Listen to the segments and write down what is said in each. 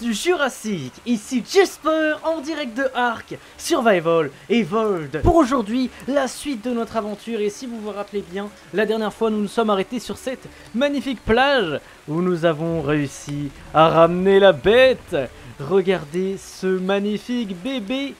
du Jurassic, ici Jasper en direct de Ark, Survival Evolved. Pour aujourd'hui, la suite de notre aventure et si vous vous rappelez bien, la dernière fois nous nous sommes arrêtés sur cette magnifique plage où nous avons réussi à ramener la bête. Regardez ce magnifique bébé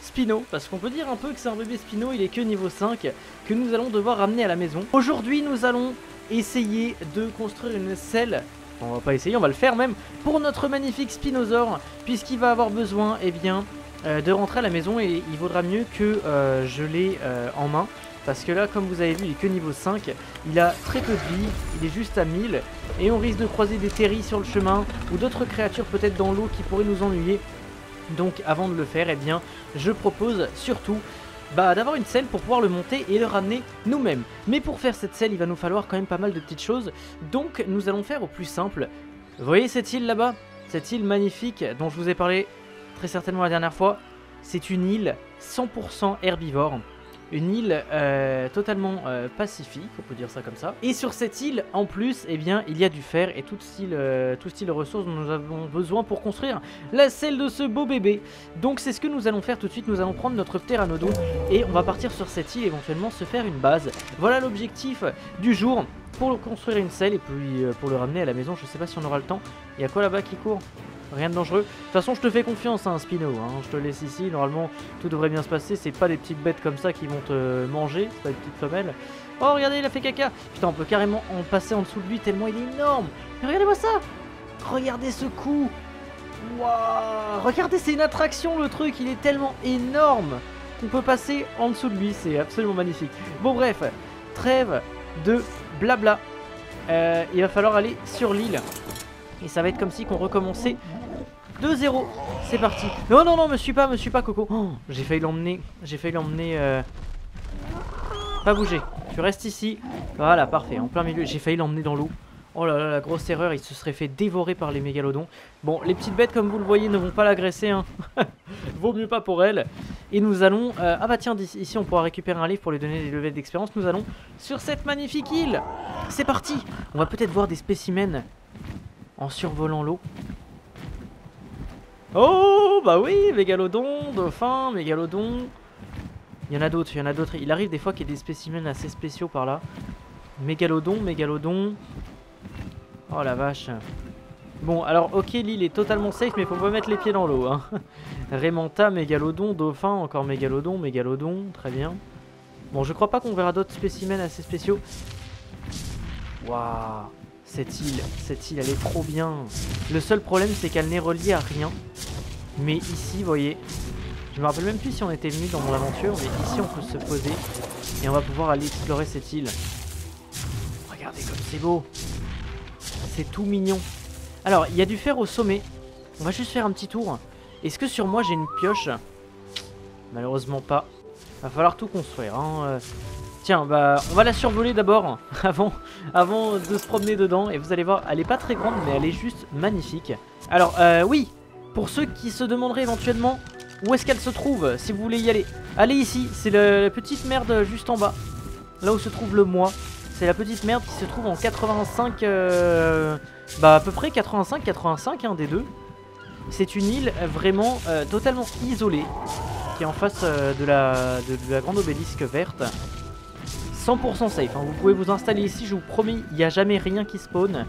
Spino, parce qu'on peut dire un peu que c'est un bébé Spino, il est que niveau 5, que nous allons devoir ramener à la maison. Aujourd'hui nous allons essayer de construire une selle on va pas essayer, on va le faire même pour notre magnifique Spinosaur, puisqu'il va avoir besoin, eh bien, euh, de rentrer à la maison et il vaudra mieux que euh, je l'ai euh, en main. Parce que là, comme vous avez vu, il est que niveau 5, il a très peu de vie, il est juste à 1000, et on risque de croiser des terris sur le chemin, ou d'autres créatures peut-être dans l'eau qui pourraient nous ennuyer. Donc avant de le faire, eh bien, je propose surtout bah, d'avoir une selle pour pouvoir le monter et le ramener nous-mêmes. Mais pour faire cette selle, il va nous falloir quand même pas mal de petites choses. Donc nous allons faire au plus simple. Vous voyez cette île là-bas? Cette île magnifique dont je vous ai parlé très certainement la dernière fois. C'est une île 100% herbivore une île euh, totalement euh, pacifique, on peut dire ça comme ça. Et sur cette île, en plus, eh bien, il y a du fer et tout style, euh, tout ressources dont nous avons besoin pour construire la selle de ce beau bébé. Donc c'est ce que nous allons faire tout de suite, nous allons prendre notre pteranodon et on va partir sur cette île éventuellement se faire une base. Voilà l'objectif du jour pour construire une selle et puis pour le ramener à la maison, je sais pas si on aura le temps. Il y a quoi là-bas qui court? Rien de dangereux. De toute façon, je te fais confiance, hein, Spino. Hein. Je te laisse ici. Normalement, tout devrait bien se passer. C'est pas des petites bêtes comme ça qui vont te manger. C'est pas des petites femelles. Oh, regardez, il a fait caca. Putain, on peut carrément en passer en dessous de lui tellement il est énorme. Mais regardez-moi ça. Regardez ce coup. Waouh. Regardez, c'est une attraction le truc. Il est tellement énorme qu'on peut passer en dessous de lui. C'est absolument magnifique. Bon, bref. Trêve de blabla. Euh, il va falloir aller sur l'île. Et ça va être comme si qu'on recommençait de zéro. C'est parti. Non, non, non, me suis pas, me suis pas, Coco. Oh, j'ai failli l'emmener. J'ai failli l'emmener. Euh... Pas bouger. Tu restes ici. Voilà, parfait. En plein milieu. J'ai failli l'emmener dans l'eau. Oh là là, la grosse erreur. Il se serait fait dévorer par les mégalodons. Bon, les petites bêtes, comme vous le voyez, ne vont pas l'agresser. Hein. Vaut mieux pas pour elles. Et nous allons... Euh, ah bah tiens, ici, on pourra récupérer un livre pour lui donner des levels d'expérience. Nous allons sur cette magnifique île. C'est parti. On va peut-être voir des spécimens en survolant l'eau. Oh, bah oui, mégalodon, dauphin, mégalodon. Il y en a d'autres, il y en a d'autres. Il arrive des fois qu'il y ait des spécimens assez spéciaux par là. Mégalodon, mégalodon. Oh la vache. Bon, alors ok, l'île est totalement safe, mais faut pas mettre les pieds dans l'eau. Hein. Rémanta, mégalodon, dauphin, encore mégalodon, mégalodon, très bien. Bon, je crois pas qu'on verra d'autres spécimens assez spéciaux. Waouh cette île, cette île, elle est trop bien. Le seul problème, c'est qu'elle n'est reliée à rien. Mais ici, vous voyez, je me rappelle même plus si on était venu dans mon aventure, mais ici, on peut se poser et on va pouvoir aller explorer cette île. Regardez comme c'est beau. C'est tout mignon. Alors, il y a du fer au sommet. On va juste faire un petit tour. Est-ce que sur moi, j'ai une pioche? Malheureusement pas. Va falloir tout construire. Hein. Tiens, bah, on va la survoler d'abord, avant, avant de se promener dedans. Et vous allez voir, elle est pas très grande, mais elle est juste magnifique. Alors, euh, oui, pour ceux qui se demanderaient éventuellement où est-ce qu'elle se trouve, si vous voulez y aller. Allez ici, c'est la petite merde juste en bas. Là où se trouve le moi. C'est la petite merde qui se trouve en 85... Euh, bah, à peu près 85-85, hein, des deux. C'est une île vraiment euh, totalement isolée, qui est en face euh, de, la, de la grande obélisque verte. 100% safe. Hein. Vous pouvez vous installer ici, je vous promets, il n'y a jamais rien qui spawn.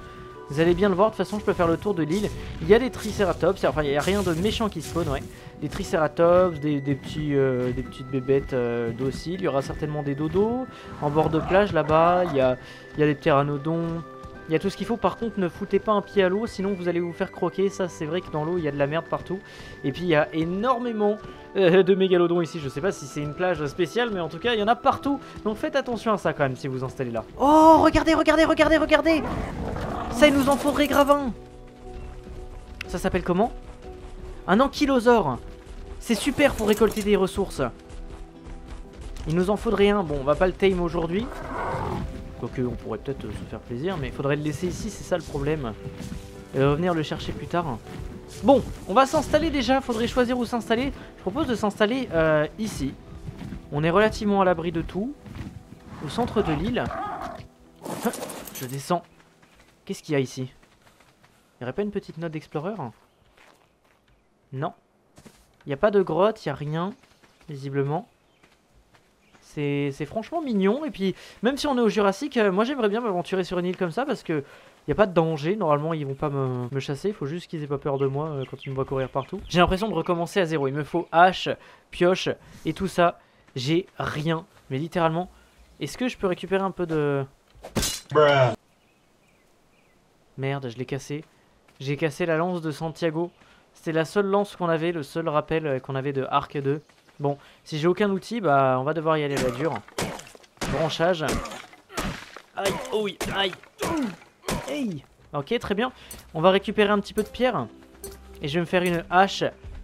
Vous allez bien le voir, de toute façon je peux faire le tour de l'île. Il y a des triceratops, enfin il n'y a rien de méchant qui spawn, ouais. Des triceratops, des, petits, euh, des petites bébêtes euh, dociles, il y aura certainement des dodos. En bord de plage là-bas, il y a, il y a des pteranodons, il y a tout ce qu'il faut, par contre ne foutez pas un pied à l'eau, sinon vous allez vous faire croquer, ça c'est vrai que dans l'eau il y a de la merde partout. Et puis il y a énormément euh, de mégalodons ici, je sais pas si c'est une plage spéciale, mais en tout cas il y en a partout. Donc faites attention à ça quand même si vous installez là. Oh regardez, regardez, regardez, regardez Ça il nous en faudrait gravin Ça s'appelle comment? Un ankylosaure C'est super pour récolter des ressources. Il nous en faudrait un, bon on va pas le tame aujourd'hui. Quoique on pourrait peut-être se faire plaisir, mais il faudrait le laisser ici, c'est ça le problème. Et revenir le chercher plus tard. Bon, on va s'installer déjà, faudrait choisir où s'installer. Je propose de s'installer euh, ici. On est relativement à l'abri de tout. Au centre de l'île. Je descends. Qu'est-ce qu'il y a ici? Il n'y aurait pas une petite note d'explorer Non. Il n'y a pas de grotte, il n'y a rien, visiblement. C'est franchement mignon. Et puis, même si on est au Jurassique, euh, moi j'aimerais bien m'aventurer sur une île comme ça parce que il a pas de danger. Normalement, ils vont pas me, me chasser. Il faut juste qu'ils aient pas peur de moi euh, quand ils me voient courir partout. J'ai l'impression de recommencer à zéro. Il me faut hache, pioche et tout ça. J'ai rien. Mais littéralement, est-ce que je peux récupérer un peu de... Merde, je l'ai cassé. J'ai cassé la lance de Santiago. C'était la seule lance qu'on avait, le seul rappel euh, qu'on avait de Arc 2. Bon, si j'ai aucun outil, bah on va devoir y aller la dure. Branchage. Aïe, oh aïe. Hey. Ok, très bien. On va récupérer un petit peu de pierre. Et je vais me faire une hache,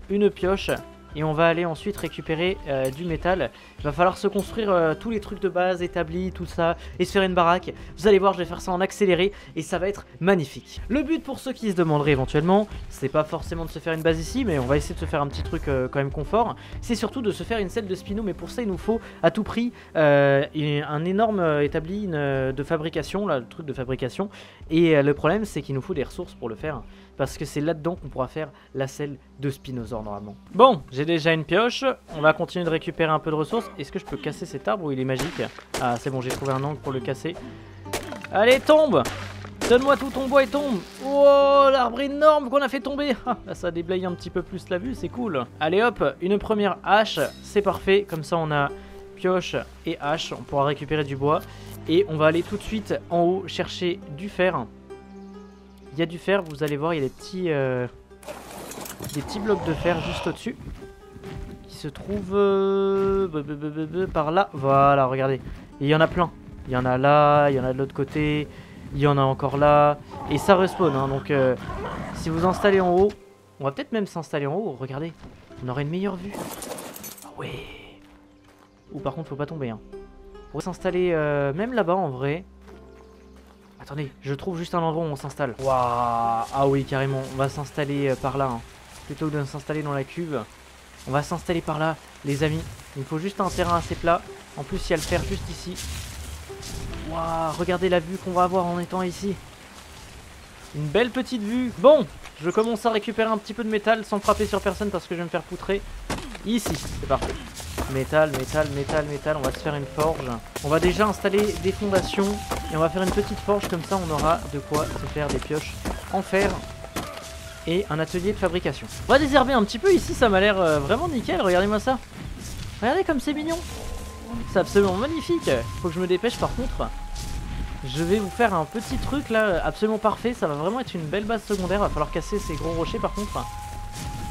une pioche et on va aller ensuite récupérer euh, du métal. Il va falloir se construire euh, tous les trucs de base établis, tout ça, et se faire une baraque. Vous allez voir, je vais faire ça en accéléré et ça va être magnifique. Le but pour ceux qui se demanderaient éventuellement, c'est pas forcément de se faire une base ici, mais on va essayer de se faire un petit truc euh, quand même confort. C'est surtout de se faire une selle de spino, mais pour ça il nous faut à tout prix un énorme établi de fabrication, là, le truc de fabrication. Et le problème c'est qu'il nous faut des ressources pour le faire parce que c'est là-dedans qu'on pourra faire la selle de Spinosaur normalement. Bon, j'ai déjà une pioche, on va continuer de récupérer un peu de ressources. Est-ce que je peux casser cet arbre ou il est magique? Ah, c'est bon, j'ai trouvé un angle pour le casser. Allez, tombe Donne-moi tout ton bois et tombe Oh, l'arbre énorme qu'on a fait tomber ah, Ça déblaye un petit peu plus la vue, c'est cool. Allez hop, une première hache, c'est parfait. Comme ça, on a pioche et hache, on pourra récupérer du bois. Et on va aller tout de suite en haut chercher du fer. Il y a du fer, vous allez voir, il y a des petits, euh, des petits blocs de fer juste au-dessus. Qui se trouvent euh, par là. Voilà, regardez. il y en a plein. Il y en a là, il y en a de l'autre côté. Il y en a encore là. Et ça respawn. Hein, donc euh, si vous installez en haut, on va peut-être même s'installer en haut. Regardez, on aurait une meilleure vue. Ah ouais. Ou par contre, faut pas tomber. Hein. On pourrait s'installer même là-bas en vrai. Attendez, je trouve juste un endroit où on s'installe. Waouh Ah oui, carrément. On va s'installer euh, par là. Hein. Plutôt que de s'installer dans la cuve. On va s'installer par là, les amis. Il faut juste un terrain assez plat. En plus, il y a le fer juste ici. Waouh Regardez la vue qu'on va avoir en étant ici. Une belle petite vue. Bon, je commence à récupérer un petit peu de métal sans frapper sur personne parce que je vais me faire poutrer. Ici, c'est parfait. Métal, métal, métal, métal. On va se faire une forge. On va déjà installer des fondations. Et on va faire une petite forge. Comme ça, on aura de quoi se faire des pioches en fer. Et un atelier de fabrication. On va désherber un petit peu ici. Ça m'a l'air euh, vraiment nickel. Regardez-moi ça. Regardez comme c'est mignon. C'est absolument magnifique. Faut que je me dépêche par contre. Je vais vous faire un petit truc là, absolument parfait. Ça va vraiment être une belle base secondaire. Va falloir casser ces gros rochers par contre.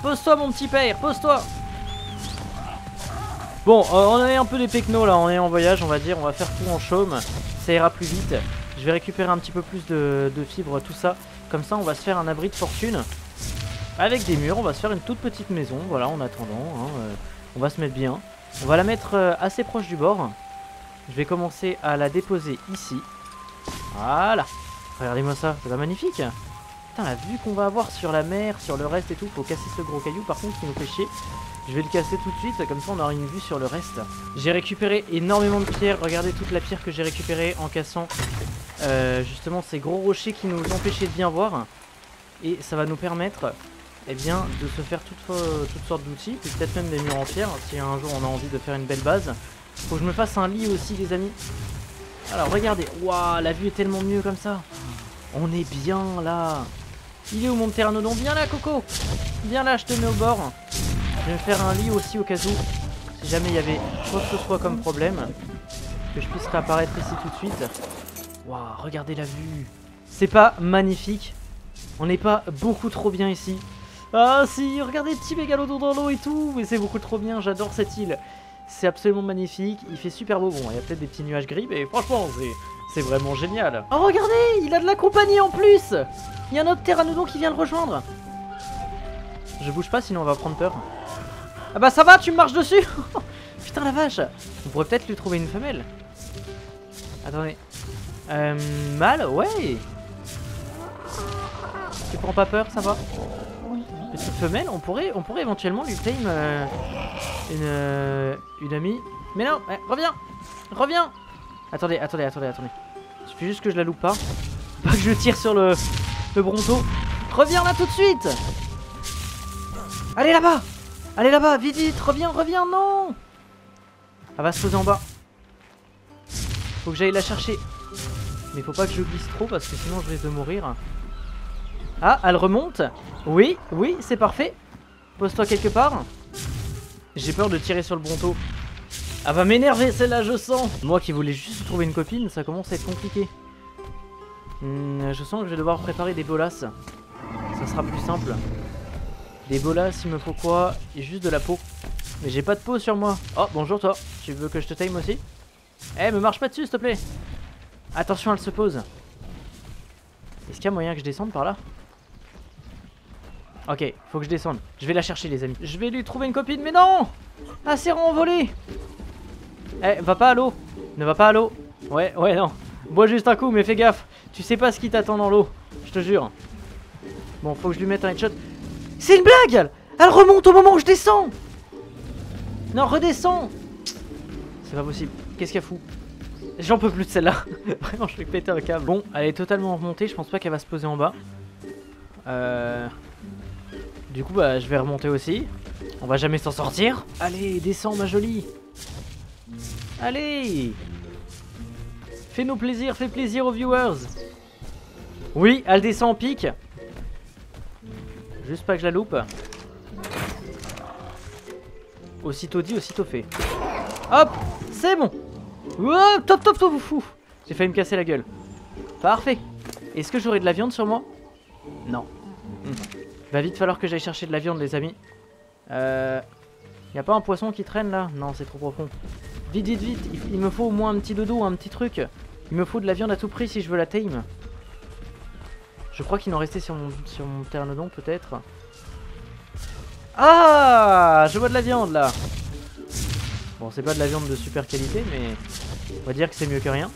Pose-toi mon petit père, pose-toi Bon, euh, on est un peu des pecnos là, on est en voyage, on va dire, on va faire tout en chaume, ça ira plus vite. Je vais récupérer un petit peu plus de, fibres, tout ça. Comme ça, on va se faire un abri de fortune. Avec des murs, on va se faire une toute petite maison, voilà, en attendant. Hein, euh, on va se mettre bien. On va la mettre euh, assez proche du bord. Je vais commencer à la déposer ici. Voilà. Regardez-moi ça, c'est pas magnifique Putain, la vue qu'on va avoir sur la mer, sur le reste et tout. Faut casser ce gros caillou, par contre, qui nous fait chier. Je vais le casser tout de suite, comme ça on aura une vue sur le reste. J'ai récupéré énormément de pierres. Regardez toute la pierre que j'ai récupérée en cassant euh, justement ces gros rochers qui nous empêchaient de bien voir. Et ça va nous permettre eh bien, de se faire toutes, euh, toutes sortes d'outils, peut-être même des murs en pierre, si un jour on a envie de faire une belle base. Faut que je me fasse un lit aussi les amis. Alors regardez, waouh, la vue est tellement mieux comme ça. On est bien là. Il est où mon pteranodon Viens là Coco Viens là, je te mets au bord. Je vais me faire un lit aussi au cas où, si jamais il y avait quoi que ce soit comme problème, que je puisse réapparaître ici tout de suite. Waouh, regardez la vue. C'est pas magnifique On n'est pas beaucoup trop bien ici. Ah si, regardez petit mégalodon dans l'eau et tout, mais c'est beaucoup trop bien, j'adore cette île. C'est absolument magnifique, il fait super beau. Bon, il y a peut-être des petits nuages gris, mais franchement, c'est vraiment génial. Oh, regardez, il a de la compagnie en plus Il y a un autre pteranodon qui vient le rejoindre. Je bouge pas, sinon on va prendre peur. Ah bah ça va, tu me marches dessus Putain la vache On pourrait peut-être lui trouver une femelle. Attendez. Euh, mâle Ouais Tu prends pas peur, ça va Petite femelle, on pourrait, on pourrait éventuellement lui claim euh, une, euh, une amie. Mais non, reviens Reviens Attendez, attendez, attendez, attendez. Il suffit juste que je la loupe pas. Pas que je tire sur le, le bronto. Reviens là tout de suite Allez là-bas Allez là-bas, vite, reviens, reviens, non Elle va se poser en bas. Faut que j'aille la chercher. Mais faut pas que je glisse trop parce que sinon je risque de mourir. Ah, elle remonte Oui, oui, c'est parfait. Pose-toi quelque part. J'ai peur de tirer sur le bronto. Elle va m'énerver celle-là, je sens. Moi qui voulais juste trouver une copine, ça commence à être compliqué. Hmm, je sens que je vais devoir préparer des bolas. Ça sera plus simple. Des bolas, il me faut quoi Et juste de la peau. Mais j'ai pas de peau sur moi. Oh, bonjour toi. Tu veux que je te time aussi? Eh, me marche pas dessus, s'il te plaît. Attention, elle se pose. Est-ce qu'il y a moyen que je descende par là? Ok, faut que je descende. Je vais la chercher, les amis. Je vais lui trouver une copine, mais non Ah, c'est renvolé Eh, va pas à l'eau. Ne va pas à l'eau. Ouais, ouais, non. Bois juste un coup, mais fais gaffe. Tu sais pas ce qui t'attend dans l'eau. Je te jure. Bon, faut que je lui mette un headshot. C'est une blague Elle remonte au moment où je descends Non, redescends C'est pas possible. Qu'est-ce qu'elle fout? J'en peux plus de celle-là. Vraiment, je vais péter un câble. Bon, elle est totalement remontée. Je pense pas qu'elle va se poser en bas. Euh... Du coup, bah, je vais remonter aussi. On va jamais s'en sortir. Allez, descends, ma jolie. Allez Fais-nous plaisir, fais plaisir aux viewers. Oui, elle descend en pic. Juste pas que je la loupe. Aussitôt dit, aussitôt fait. Hop C'est bon Top, top, top, top, fou J'ai failli me casser la gueule. Parfait Est-ce que j'aurai de la viande sur moi? Non. Hmm. Va vite falloir que j'aille chercher de la viande, les amis. Euh... Y a pas un poisson qui traîne là? Non, c'est trop profond. Vite, vite, vite. Il, me faut au moins un petit dodo, un petit truc. Il me faut de la viande à tout prix si je veux la tame. Je crois qu'il en restait sur mon, sur mon ternodon peut-être. Ah Je vois de la viande là. Bon, c'est pas de la viande de super qualité, mais on va dire que c'est mieux que rien.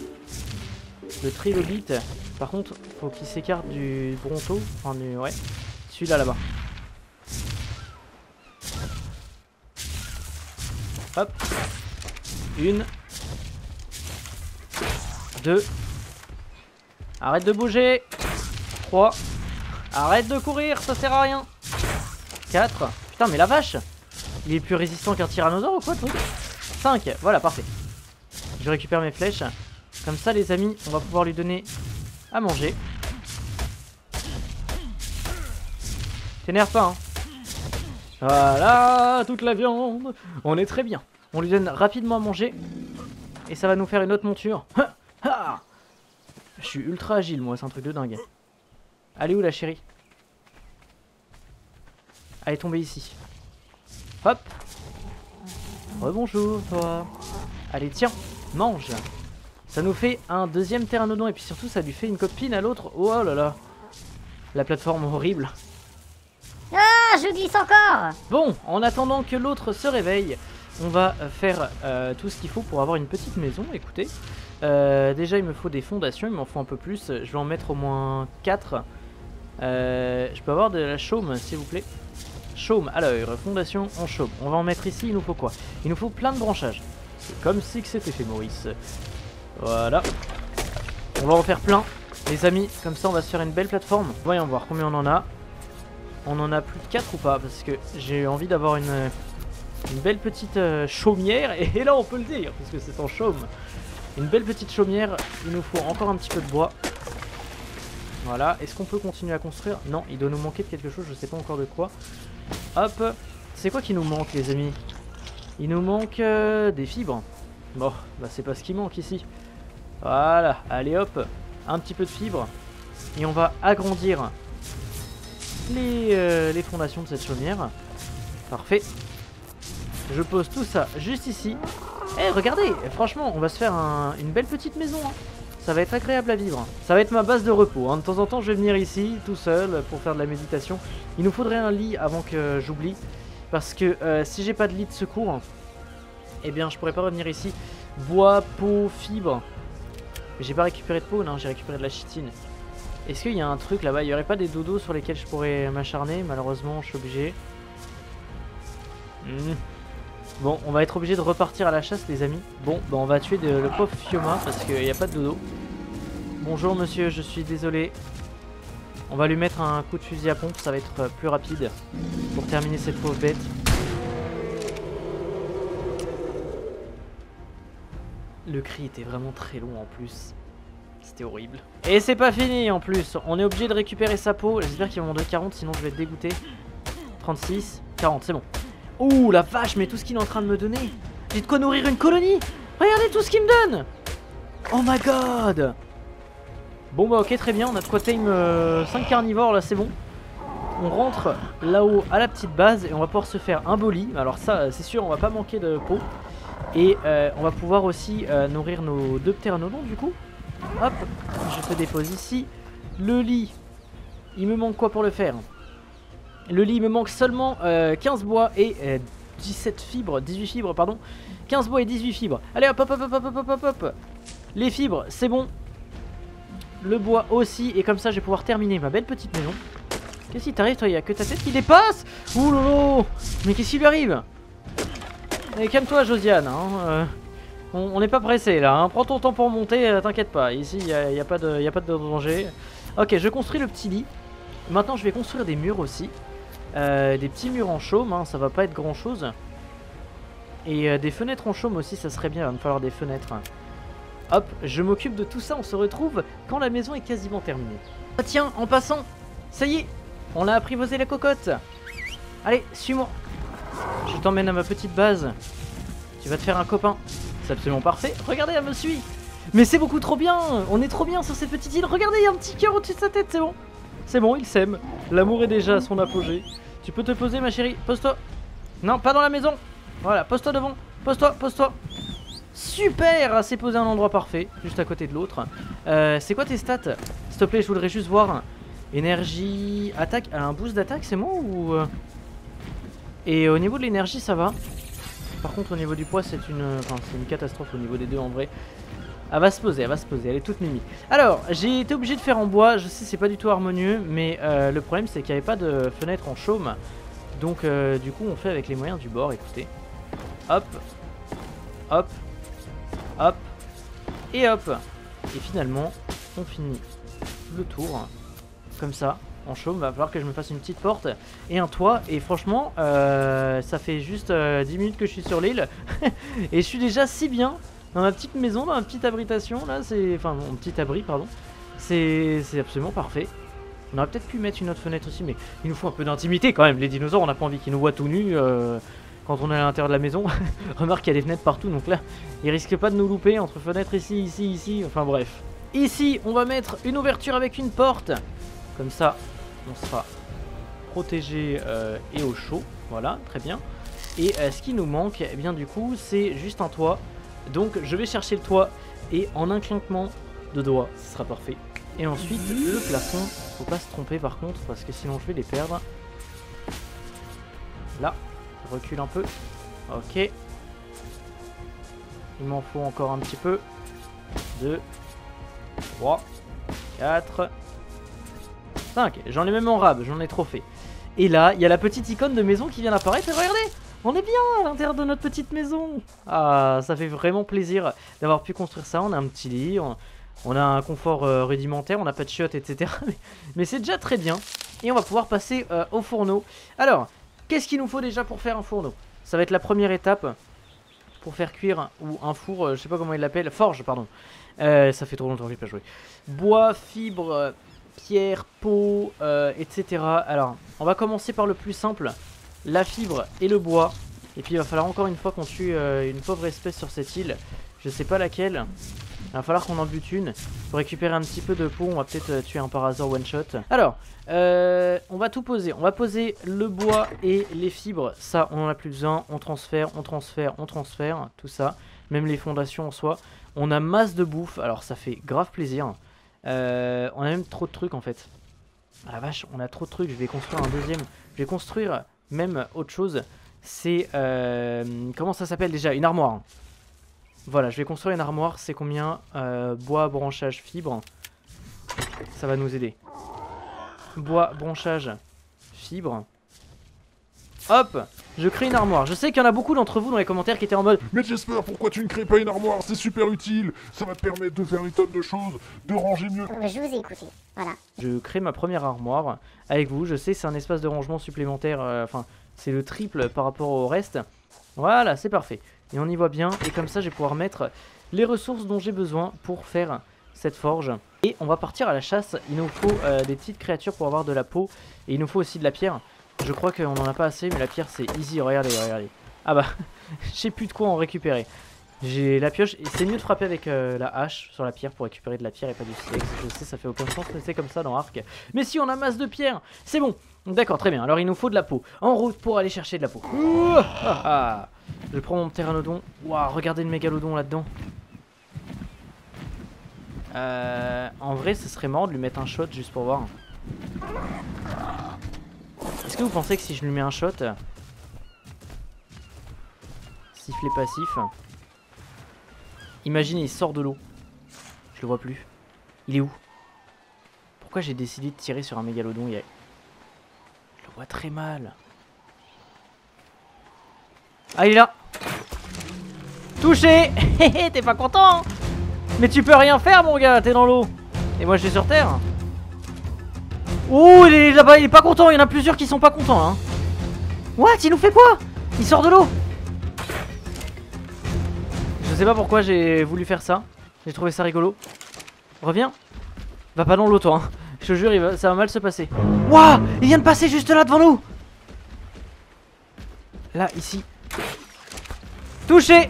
Le trilobite, par contre, faut qu'il s'écarte du bronto. Enfin, du... ouais. Celui-là, là-bas. Hop. Une. Deux. Arrête de bouger. Trois. Arrête de courir, ça sert à rien. Quatre. Putain, mais la vache Il est plus résistant qu'un tyrannosaure ou quoi, truc 5. Voilà, parfait. Je récupère mes flèches. Comme ça, les amis, on va pouvoir lui donner à manger. T'énerve pas, hein. Voilà, toute la viande. On est très bien. On lui donne rapidement à manger. Et ça va nous faire une autre monture. Je suis ultra agile, moi. C'est un truc de dingue. Allez où, la chérie? Elle est tombée ici. Hop. Rebonjour, toi. Allez, tiens, mange. Ça nous fait un deuxième terrain Et puis surtout, ça lui fait une copine à l'autre. Oh là là. La plateforme horrible. Ah, je glisse encore Bon, en attendant que l'autre se réveille, on va faire euh, tout ce qu'il faut pour avoir une petite maison, écoutez. Euh, déjà, il me faut des fondations, il m'en faut un peu plus. Je vais en mettre au moins 4. Euh, je peux avoir de la chaume, s'il vous plaît Chaume, alors, fondation en chaume. On va en mettre ici, il nous faut quoi Il nous faut plein de branchages. C'est comme si c'était fait, Maurice. Voilà. On va en faire plein, les amis. Comme ça, on va se faire une belle plateforme. Voyons voir combien on en a. On en a plus de 4 ou pas Parce que j'ai envie d'avoir une, belle petite euh, chaumière. Et, là, on peut le dire, parce que c'est en chaume. Une belle petite chaumière. Il nous faut encore un petit peu de bois. Voilà. Est-ce qu'on peut continuer à construire? Non, il doit nous manquer de quelque chose. Je sais pas encore de quoi. Hop. C'est quoi qui nous manque, les amis? Il nous manque euh, des fibres. Bon, bah c'est pas ce qui manque ici. Voilà. Allez, hop. Un petit peu de fibres. Et on va agrandir euh, les, fondations de cette chaumière. Parfait. Je pose tout ça juste ici. Eh, regardez, franchement, on va se faire une belle petite maison. Hein. Ça va être agréable à vivre. Ça va être ma base de repos. Hein. De temps en temps, je vais venir ici, tout seul, pour faire de la méditation. Il nous faudrait un lit avant que j'oublie. Parce que euh, si j'ai pas de lit de secours, eh bien, je pourrais pas revenir ici. Bois, peau, fibre. J'ai pas récupéré de peau, non, j'ai récupéré de la chitine. Est-ce qu'il y a un truc là-bas? Il n'y aurait pas des dodos sur lesquels je pourrais m'acharner? Malheureusement, je suis obligé. Hmm. Bon, on va être obligé de repartir à la chasse, les amis. Bon, bah on va tuer le pauvre Fioma parce qu'il n'y a pas de dodo. Bonjour monsieur, je suis désolé. On va lui mettre un coup de fusil à pompe, ça va être euh, plus rapide pour terminer cette pauvre bête. Le cri était vraiment très long en plus. C'était horrible. Et c'est pas fini en plus. On est obligé de récupérer sa peau. J'espère qu'il va m'en donner 40, sinon je vais être dégoûté. 36, 40, c'est bon. Ouh la vache, mais tout ce qu'il est en train de me donner. J'ai de quoi nourrir une colonie. Regardez tout ce qu'il me donne. Oh my god. Bon bah ok très bien, on a de quoi tame 5 euh, carnivores là c'est bon. On rentre là-haut à la petite base et on va pouvoir se faire un boli. Alors ça c'est sûr on va pas manquer de peau. Et euh, on va pouvoir aussi euh, nourrir nos deux pteranodons du coup. Hop, je te dépose ici. Le lit, il me manque quoi pour le faire? Le lit, il me manque seulement 15 bois et 17 fibres, 18 fibres pardon. 15 bois et 18 fibres. Allez hop hop hop hop hop hop hop Les fibres, c'est bon, le bois aussi, et comme ça je vais pouvoir terminer ma belle petite maison. Qu'est-ce qui t'arrive toi, il y a que ta tête qui dépasse? Ouh lolo Mais qu'est-ce qui lui arrive? Et calme-toi Josiane, hein, euh, on n'est pas pressé là, hein. prends ton temps pour monter, euh, t'inquiète pas, ici il n'y a pas de danger. Ok, je construis le petit lit. Maintenant je vais construire des murs aussi. Euh, des petits murs en chaume, hein, ça va pas être grand chose. Et des fenêtres en chaume aussi, ça serait bien, il va me falloir des fenêtres. Hop, je m'occupe de tout ça, on se retrouve quand la maison est quasiment terminée. Ah tiens, en passant, ça y est, on a apprivoisé la cocotte. Allez, suis-moi. Je t'emmène à ma petite base. Tu vas te faire un copain. C'est absolument parfait. Regardez, elle me suit. Mais c'est beaucoup trop bien. On est trop bien sur cette petite île. Regardez, il y a un petit cœur au-dessus de sa tête, c'est bon. C'est bon, il s'aime. L'amour est déjà à son apogée. Tu peux te poser, ma chérie. Pose-toi. Non, pas dans la maison. Voilà, pose-toi devant. Pose-toi, pose-toi. Super C'est posé à un endroit parfait, juste à côté de l'autre. Euh, c'est quoi tes stats? S'il te plaît, je voudrais juste voir. Énergie... Attaque... Un boost d'attaque, c'est moi ou... Euh? Et au niveau de l'énergie, ça va? Par contre, au niveau du poids, c'est une... Enfin, c'est une catastrophe au niveau des deux, en vrai. Elle va se poser, elle va se poser, elle est toute mimi. Alors, j'ai été obligé de faire en bois, je sais c'est pas du tout harmonieux, mais euh, le problème c'est qu'il n'y avait pas de fenêtre en chaume. Donc du coup on fait avec les moyens du bord, écoutez. Hop, hop, Hop. Et hop. Et finalement, on finit le tour. Comme ça. En chaume, va falloir que je me fasse une petite porte et un toit. Et franchement, euh, ça fait juste 10 euh, minutes que je suis sur l'île. et je suis déjà si bien dans ma petite maison, dans ma petite abritation. Là, c'est. Enfin, mon petit abri, pardon. C'est absolument parfait. On aurait peut-être pu mettre une autre fenêtre aussi, mais il nous faut un peu d'intimité quand même. Les dinosaures, on n'a pas envie qu'ils nous voient tout nus. Euh, quand on est à l'intérieur de la maison. Remarque qu'il y a des fenêtres partout, donc là, il risque pas de nous louper entre fenêtres ici, ici, ici, enfin bref. Ici, on va mettre une ouverture avec une porte. Comme ça, on sera protégé euh, et au chaud. Voilà, très bien. Et euh, ce qui nous manque, eh bien du coup, c'est juste un toit. Donc je vais chercher le toit et en un clinquement de doigts, ce sera parfait. Et ensuite, le plafond, faut pas se tromper par contre, parce que sinon je vais les perdre. Là, recule un peu. Ok. Il m'en faut encore un petit peu. 2, 3, 4, 5. J'en ai même en rab, j'en ai trop fait. Et là, il y a la petite icône de maison qui vient d'apparaître. Et regardez, on est bien à l'intérieur de notre petite maison. Ah, ça fait vraiment plaisir d'avoir pu construire ça. On a un petit lit, on, a un confort euh, rudimentaire, on n'a pas de chiottes, etc. Mais, c'est déjà très bien. Et on va pouvoir passer euh, au fourneau. Alors, Qu'est-ce qu'il nous faut déjà pour faire un fourneau? Ça va être la première étape pour faire cuire ou un four, euh, je sais pas comment il l'appelle, forge pardon. Euh, ça fait trop longtemps que j'ai pas joué. Bois, fibres, pierre, peau, etc. Alors, on va commencer par le plus simple, la fibre et le bois. Et puis il va falloir encore une fois qu'on tue une pauvre espèce sur cette île. Je sais pas laquelle. Il va falloir qu'on en bute une. Pour récupérer un petit peu de peau, on va peut-être euh, tuer un parasor one shot. Alors, euh, on va tout poser. On va poser le bois et les fibres. Ça, on en a plus besoin. On transfère, on transfère, on transfère. Tout ça. Même les fondations en soi. On a masse de bouffe. Alors, ça fait grave plaisir. Euh, on a même trop de trucs en fait. Ah la vache, on a trop de trucs. Je vais construire un deuxième. Je vais construire même autre chose. C'est... comment ça s'appelle déjà? Une armoire. Voilà, je vais construire une armoire. C'est combien? Euh, Bois, branchage, fibre. Ça va nous aider. Bois, branchage, fibre. Hop, je crée une armoire. Je sais qu'il y en a beaucoup d'entre vous dans les commentaires qui étaient en mode Mais j'espère, pourquoi tu ne crées pas une armoire? C'est super utile. Ça va te permettre de faire une tonne de choses, de ranger mieux. Euh, Je vous ai écouté. Voilà. Je crée ma première armoire avec vous. Je sais, c'est un espace de rangement supplémentaire. euh, Enfin, c'est le triple par rapport au reste. Voilà, c'est parfait. Et on y voit bien. Et comme ça, je vais pouvoir mettre les ressources dont j'ai besoin pour faire cette forge. Et on va partir à la chasse. Il nous faut euh, des petites créatures pour avoir de la peau. Et il nous faut aussi de la pierre. Je crois qu'on en a pas assez, mais la pierre c'est easy. Regardez, regardez. Ah bah, j'ai plus de quoi en récupérer. J'ai la pioche. C'est mieux de frapper avec euh, la hache sur la pierre pour récupérer de la pierre et pas du silex. Je sais, ça fait aucun sens, mais c'est comme ça dans Arc. Mais si on a masse de pierre, c'est bon. D'accord, très bien. Alors il nous faut de la peau. En route pour aller chercher de la peau. Ah, ah. Je prends mon pteranodon. Waouh, regardez le mégalodon là-dedans. Euh, en vrai, ce serait marrant de lui mettre un shot juste pour voir. Est-ce que vous pensez que si je lui mets un shot, sifflet passif, imaginez il sort de l'eau, je le vois plus. Il est où? Pourquoi j'ai décidé de tirer sur un mégalodon il Je le vois très mal. Ah il est là! Touché! Hé t'es pas content hein? Mais tu peux rien faire mon gars, t'es dans l'eau. Et moi je suis sur terre Oh il est là-bas, il est pas content, il y en a plusieurs qui sont pas contents hein What Il nous fait quoi? Il sort de l'eau Je sais pas pourquoi j'ai voulu faire ça. J'ai trouvé ça rigolo. Reviens Va pas dans l'eau toi hein. Je te jure, il va- ça va mal se passer. Wouah Il vient de passer juste là devant nous Là, ici. Touché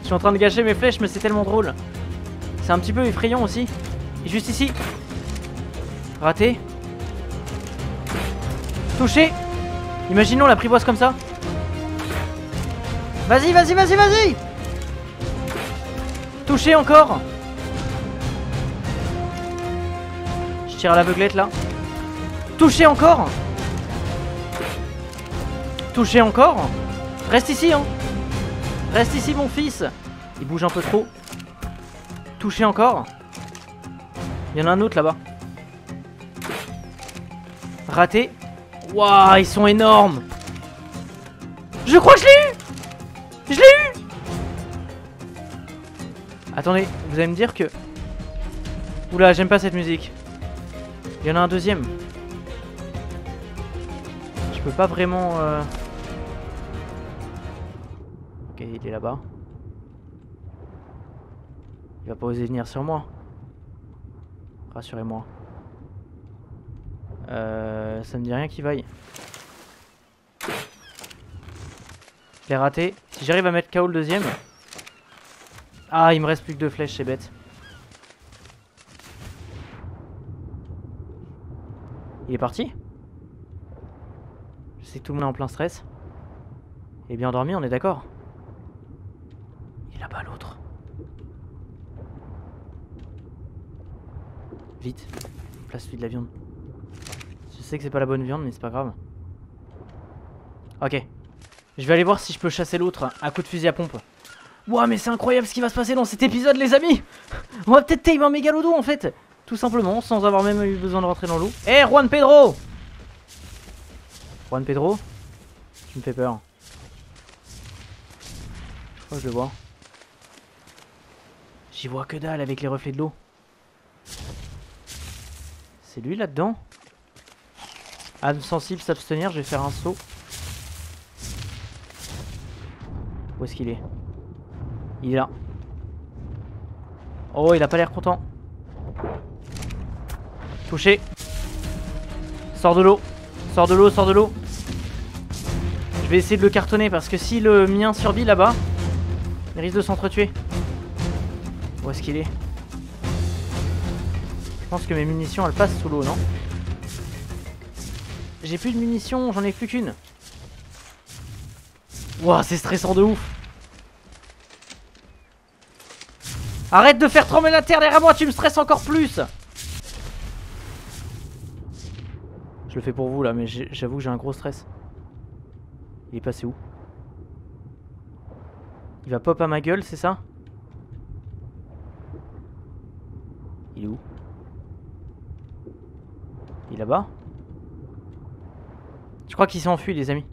Je suis en train de gâcher mes flèches, mais c'est tellement drôle. C'est un petit peu effrayant aussi. Et juste ici. Raté. Touché Imaginons la privoise comme ça. Vas-y, vas-y, vas-y, vas-y Touché encore Je tire à l'aveuglette là. Touché encore Touché encore Reste ici, hein Reste ici, mon fils Il bouge un peu trop. Touché encore Il y en a un autre là-bas. Raté. Waouh, ils sont énormes Je crois que je l'ai eu Je l'ai eu Attendez, vous allez me dire que... Oula, j'aime pas cette musique. Il y en a un deuxième. Je peux pas vraiment... euh, Ok, il est là-bas. Il va pas oser venir sur moi. Rassurez-moi. Euh, ça me dit rien qui vaille. Je l'ai raté. Si j'arrive à mettre KO le deuxième. Ah, il me reste plus que deux flèches, c'est bête. Il est parti? Je sais que tout le monde est en plein stress. Il est bien endormi, on est d'accord? Il est là-bas l'autre. Vite, place-lui de la viande. Je sais que c'est pas la bonne viande, mais c'est pas grave. Ok. Je vais aller voir si je peux chasser l'autre à coup de fusil à pompe. Ouah, mais c'est incroyable ce qui va se passer dans cet épisode, les amis On va peut-être tame un mégalodon, en fait Tout simplement, sans avoir même eu besoin de rentrer dans l'eau. Eh, Juan Pedro Juan Pedro? Tu me fais peur. Je crois que je le vois. J'y vois que dalle avec les reflets de l'eau. C'est lui là-dedans? Âme sensible, s'abstenir, je vais faire un saut. Où est-ce qu'il est? Il est là. Oh, il a pas l'air content. Touché. Sors de l'eau. Sors de l'eau, sors de l'eau. Je vais essayer de le cartonner parce que si le mien survit là-bas, il risque de s'entretuer. Où est-ce qu'il est, Je pense que mes munitions elles passent sous l'eau, non? J'ai plus de munitions, j'en ai plus qu'une. Ouah, c'est stressant de ouf. Arrête de faire trembler la terre derrière moi, tu me stresses encore plus. Je le fais pour vous là, mais j'avoue que j'ai un gros stress. Il est passé où? Il va pop à ma gueule, c'est ça? Il est où? Il est là-bas? Je crois qu'il s'est enfui, les amis.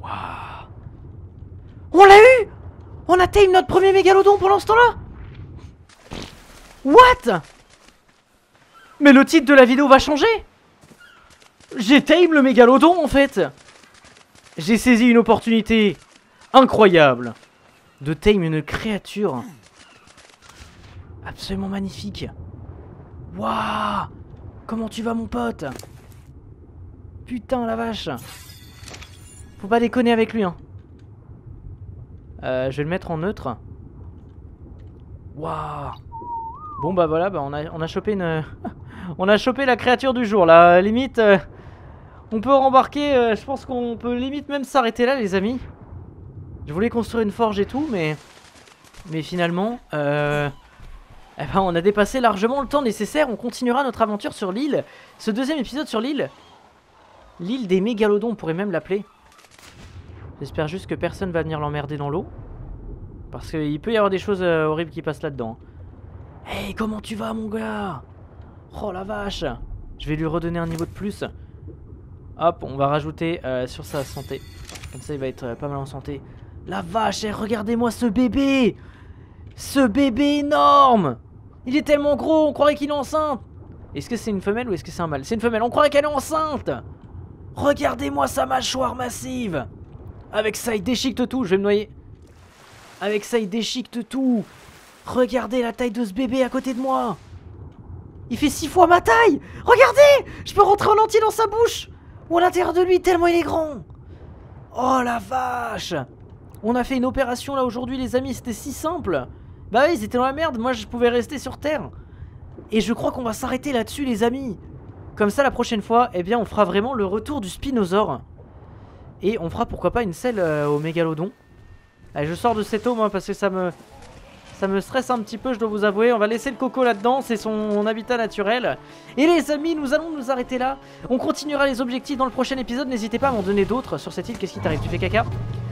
Waouh. On l'a eu On a tame notre premier mégalodon ce temps-là What Mais le titre de la vidéo va changer J'ai tame le mégalodon en fait J'ai saisi une opportunité incroyable de tame une créature absolument magnifique. Waouh Comment tu vas mon pote? Putain la vache Faut pas déconner avec lui hein. Euh, je vais le mettre en neutre. Waouh Bon bah voilà, bah on a, chopé une... on a chopé la créature du jour là. Limite, euh, on peut rembarquer, euh, je pense qu'on peut limite même s'arrêter là les amis. Je voulais construire une forge et tout, mais... Mais finalement, euh... Eh ben, on a dépassé largement le temps nécessaire. On continuera notre aventure sur l'île. Ce deuxième épisode sur l'île. L'île des mégalodons, on pourrait même l'appeler. J'espère juste que personne va venir l'emmerder dans l'eau. Parce qu'il peut y avoir des choses euh, horribles qui passent là-dedans. Hey, comment tu vas, mon gars? Oh la vache Je vais lui redonner un niveau de plus. Hop, on va rajouter euh, sur sa santé. Comme ça, il va être euh, pas mal en santé. La vache, eh, regardez-moi ce bébé Ce bébé énorme Il est tellement gros, on croirait qu'il est enceinte. Est-ce que c'est une femelle ou est-ce que c'est un mâle? C'est une femelle, on croirait qu'elle est enceinte. Regardez-moi sa mâchoire massive. Avec ça, il déchiquete tout, je vais me noyer. Avec ça, il déchiquete tout. Regardez la taille de ce bébé à côté de moi. Il fait six fois ma taille. Regardez Je peux rentrer en entier dans sa bouche. Ou à l'intérieur de lui, tellement il est grand. Oh la vache. On a fait une opération là aujourd'hui les amis, c'était si simple Bah oui, ils étaient dans la merde, moi je pouvais rester sur Terre Et je crois qu'on va s'arrêter là-dessus les amis Comme ça la prochaine fois, eh bien on fera vraiment le retour du Spinosaure Et on fera pourquoi pas une selle euh, au Mégalodon Allez, je sors de cette eau moi parce que ça me... Ça me stresse un petit peu, je dois vous avouer. On va laisser le coco là-dedans, c'est son habitat naturel. Et les amis, nous allons nous arrêter là. On continuera les objectifs dans le prochain épisode. N'hésitez pas à m'en donner d'autres sur cette île. Qu'est-ce qui t'arrive? Tu fais caca?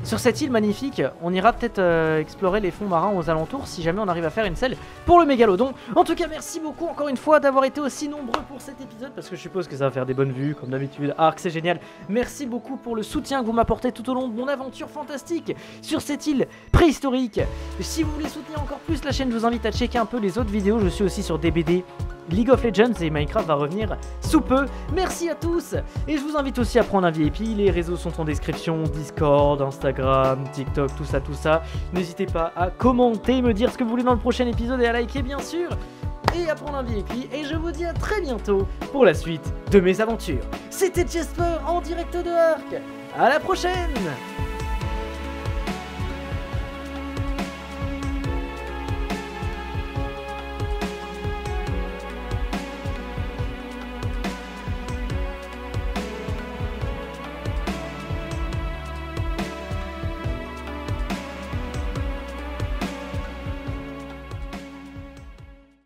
Sur cette île magnifique, on ira peut-être euh, explorer les fonds marins aux alentours si jamais on arrive à faire une selle pour le mégalodon. En tout cas, merci beaucoup encore une fois d'avoir été aussi nombreux pour cet épisode parce que je suppose que ça va faire des bonnes vues comme d'habitude. Arc, c'est génial. Merci beaucoup pour le soutien que vous m'apportez tout au long de mon aventure fantastique sur cette île préhistorique. Si vous voulez soutenir encore plus la chaîne, je vous invite à checker un peu les autres vidéos. Je suis aussi sur DBD, League of Legends et Minecraft va revenir sous peu. Merci à tous et je vous invite aussi à prendre un VIP. Les réseaux sont en description, Discord, Instagram, TikTok, tout ça, tout ça. N'hésitez pas à commenter, me dire ce que vous voulez dans le prochain épisode et à liker bien sûr. Et à prendre un VIP et je vous dis à très bientôt pour la suite de mes aventures. C'était Jasper en direct de Arc. À la prochaine